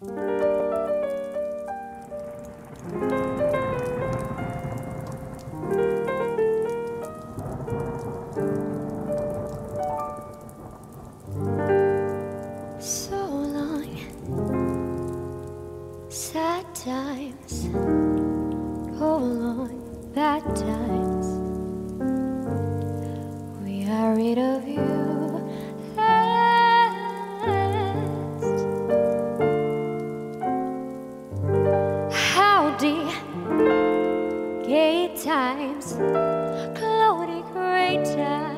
So long, Sad times, oh long, bad times. times, cloudy great times.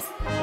times